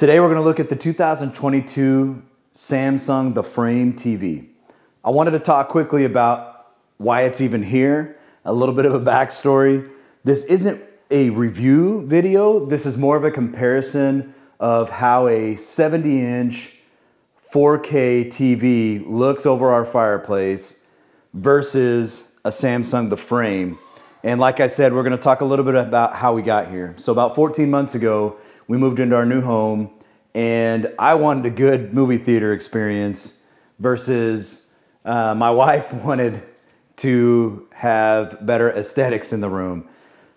Today we're going to look at the 2022 Samsung The Frame TV. I wanted to talk quickly about why it's even here, a little bit of a backstory. This isn't a review video, this is more of a comparison of how a 70 inch 4K TV looks over our fireplace versus a Samsung The Frame. And like I said, we're gonna talk a little bit about how we got here. So about 14 months ago, we moved into our new home and I wanted a good movie theater experience versus uh, my wife wanted to have better aesthetics in the room.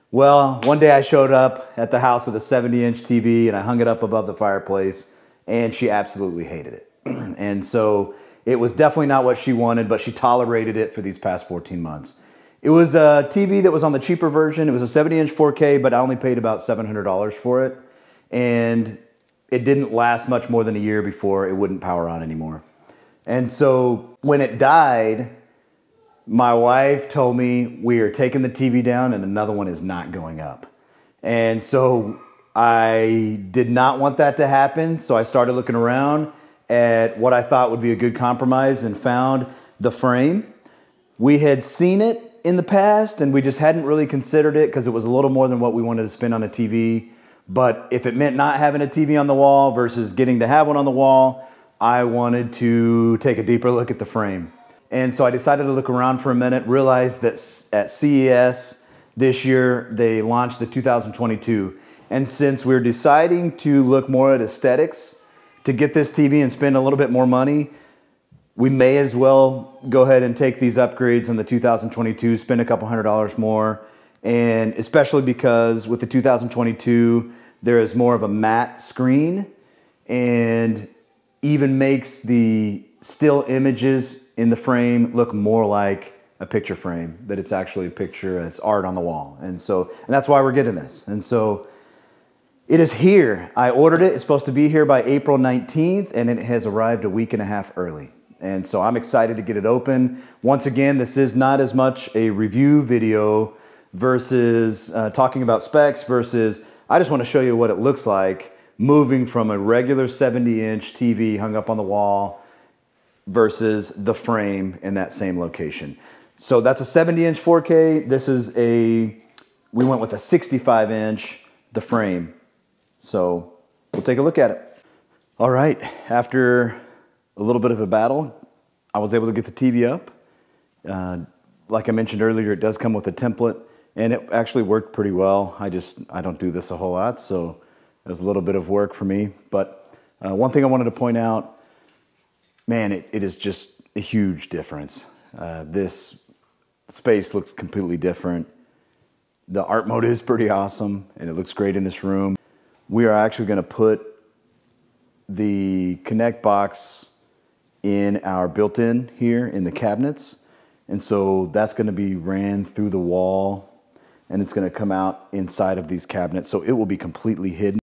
Well, one day I showed up at the house with a 70 inch TV and I hung it up above the fireplace and she absolutely hated it. and so it was definitely not what she wanted, but she tolerated it for these past 14 months. It was a TV that was on the cheaper version. It was a 70 inch 4K, but I only paid about $700 for it. And it didn't last much more than a year before it wouldn't power on anymore. And so when it died, my wife told me we are taking the TV down and another one is not going up. And so I did not want that to happen. So I started looking around at what I thought would be a good compromise and found the frame. We had seen it in the past and we just hadn't really considered it because it was a little more than what we wanted to spend on a TV. But if it meant not having a TV on the wall versus getting to have one on the wall, I wanted to take a deeper look at the frame. And so I decided to look around for a minute, realized that at CES this year, they launched the 2022. And since we're deciding to look more at aesthetics to get this TV and spend a little bit more money, we may as well go ahead and take these upgrades in the 2022, spend a couple hundred dollars more, and especially because with the 2022, there is more of a matte screen and even makes the still images in the frame look more like a picture frame, that it's actually a picture, it's art on the wall. And so, and that's why we're getting this. And so it is here. I ordered it. It's supposed to be here by April 19th and it has arrived a week and a half early. And so I'm excited to get it open. Once again, this is not as much a review video versus uh, talking about specs versus I just want to show you what it looks like moving from a regular 70 inch TV hung up on the wall versus the frame in that same location. So that's a 70 inch 4K. This is a, we went with a 65 inch, the frame. So we'll take a look at it. All right, after a little bit of a battle, I was able to get the TV up. Uh, like I mentioned earlier, it does come with a template and it actually worked pretty well. I just, I don't do this a whole lot, so it was a little bit of work for me. But uh, one thing I wanted to point out, man, it, it is just a huge difference. Uh, this space looks completely different. The art mode is pretty awesome, and it looks great in this room. We are actually gonna put the Connect box in our built-in here in the cabinets. And so that's gonna be ran through the wall and it's going to come out inside of these cabinets. So it will be completely hidden.